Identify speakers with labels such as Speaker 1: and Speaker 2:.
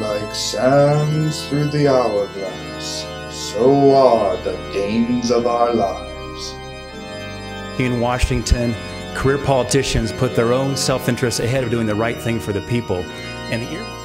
Speaker 1: Like sands through the hourglass, so are the Daines of our lives.
Speaker 2: In Washington, career politicians put their own self interest ahead of doing the right thing for the people. And the